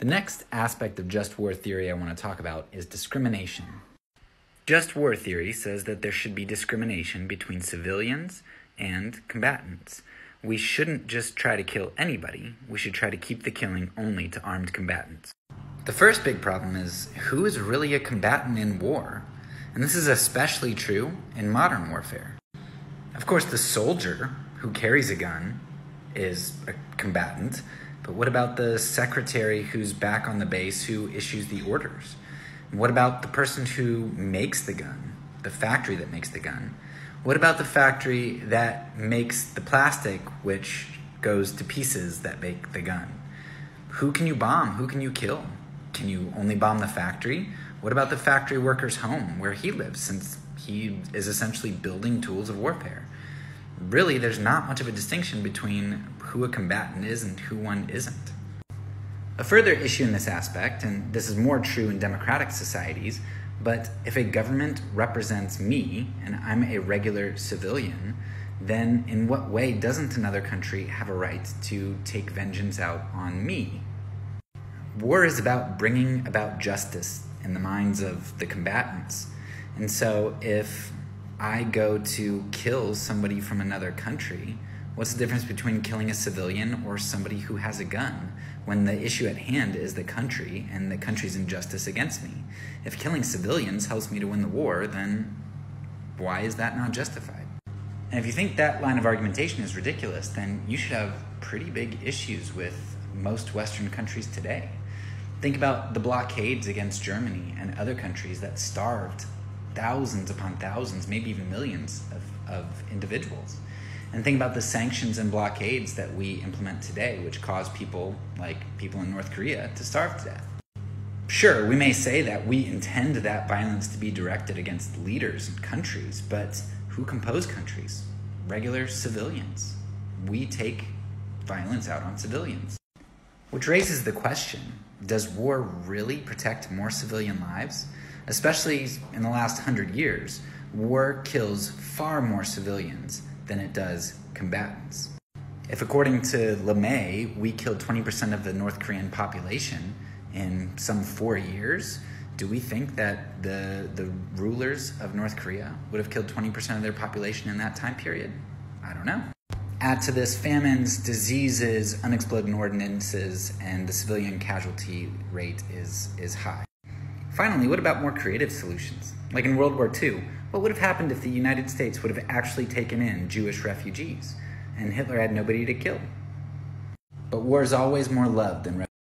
The next aspect of just war theory I want to talk about is discrimination. Just war theory says that there should be discrimination between civilians and combatants. We shouldn't just try to kill anybody, we should try to keep the killing only to armed combatants. The first big problem is who is really a combatant in war? And this is especially true in modern warfare. Of course, the soldier who carries a gun is a combatant, but what about the secretary who's back on the base who issues the orders? What about the person who makes the gun, the factory that makes the gun? What about the factory that makes the plastic which goes to pieces that make the gun? Who can you bomb? Who can you kill? Can you only bomb the factory? What about the factory worker's home where he lives since he is essentially building tools of warfare? Really, there's not much of a distinction between who a combatant is and who one isn't. A further issue in this aspect, and this is more true in democratic societies, but if a government represents me and I'm a regular civilian, then in what way doesn't another country have a right to take vengeance out on me? War is about bringing about justice in the minds of the combatants. And so if I go to kill somebody from another country, what's the difference between killing a civilian or somebody who has a gun? when the issue at hand is the country and the country's injustice against me. If killing civilians helps me to win the war, then why is that not justified? And if you think that line of argumentation is ridiculous, then you should have pretty big issues with most Western countries today. Think about the blockades against Germany and other countries that starved thousands upon thousands, maybe even millions of, of individuals. And think about the sanctions and blockades that we implement today, which cause people, like people in North Korea, to starve to death. Sure, we may say that we intend that violence to be directed against leaders and countries, but who compose countries? Regular civilians. We take violence out on civilians. Which raises the question does war really protect more civilian lives? Especially in the last hundred years, war kills far more civilians than it does combatants. If, according to LeMay, we killed 20% of the North Korean population in some four years, do we think that the, the rulers of North Korea would have killed 20% of their population in that time period? I don't know. Add to this famines, diseases, unexploded ordinances, and the civilian casualty rate is, is high. Finally, what about more creative solutions? Like in World War II, what would have happened if the United States would have actually taken in Jewish refugees and Hitler had nobody to kill? But war is always more love than